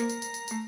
Música